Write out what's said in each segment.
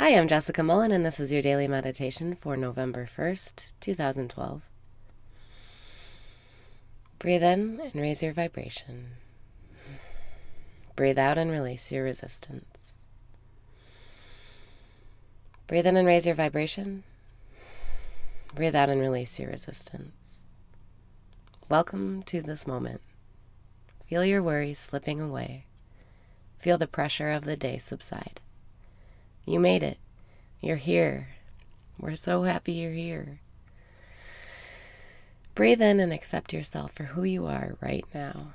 Hi, I'm Jessica Mullen, and this is your daily meditation for November 1st, 2012. Breathe in and raise your vibration. Breathe out and release your resistance. Breathe in and raise your vibration. Breathe out and release your resistance. Welcome to this moment. Feel your worries slipping away. Feel the pressure of the day subside. You made it. You're here. We're so happy you're here. Breathe in and accept yourself for who you are right now.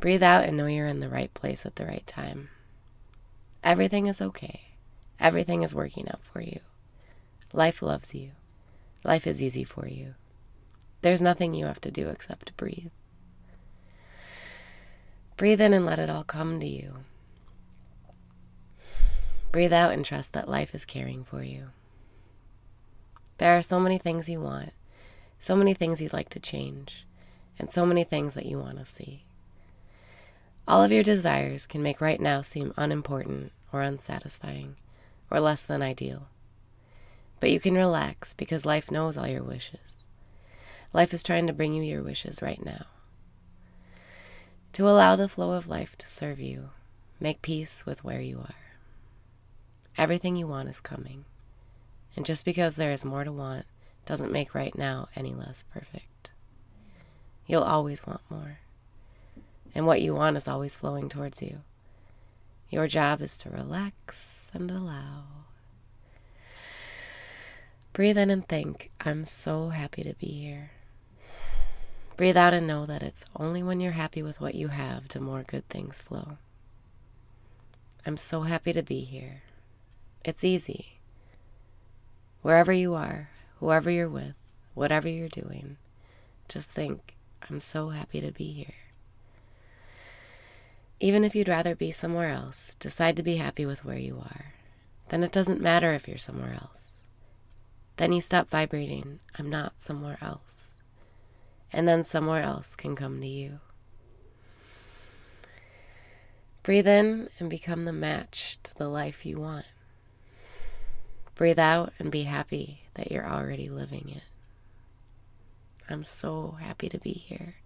Breathe out and know you're in the right place at the right time. Everything is okay. Everything is working out for you. Life loves you. Life is easy for you. There's nothing you have to do except breathe. Breathe in and let it all come to you. Breathe out and trust that life is caring for you. There are so many things you want, so many things you'd like to change, and so many things that you want to see. All of your desires can make right now seem unimportant or unsatisfying or less than ideal. But you can relax because life knows all your wishes. Life is trying to bring you your wishes right now. To allow the flow of life to serve you, make peace with where you are. Everything you want is coming. And just because there is more to want doesn't make right now any less perfect. You'll always want more. And what you want is always flowing towards you. Your job is to relax and allow. Breathe in and think, I'm so happy to be here. Breathe out and know that it's only when you're happy with what you have do more good things flow. I'm so happy to be here. It's easy. Wherever you are, whoever you're with, whatever you're doing, just think, I'm so happy to be here. Even if you'd rather be somewhere else, decide to be happy with where you are. Then it doesn't matter if you're somewhere else. Then you stop vibrating, I'm not somewhere else. And then somewhere else can come to you. Breathe in and become the match to the life you want. Breathe out and be happy that you're already living it. I'm so happy to be here.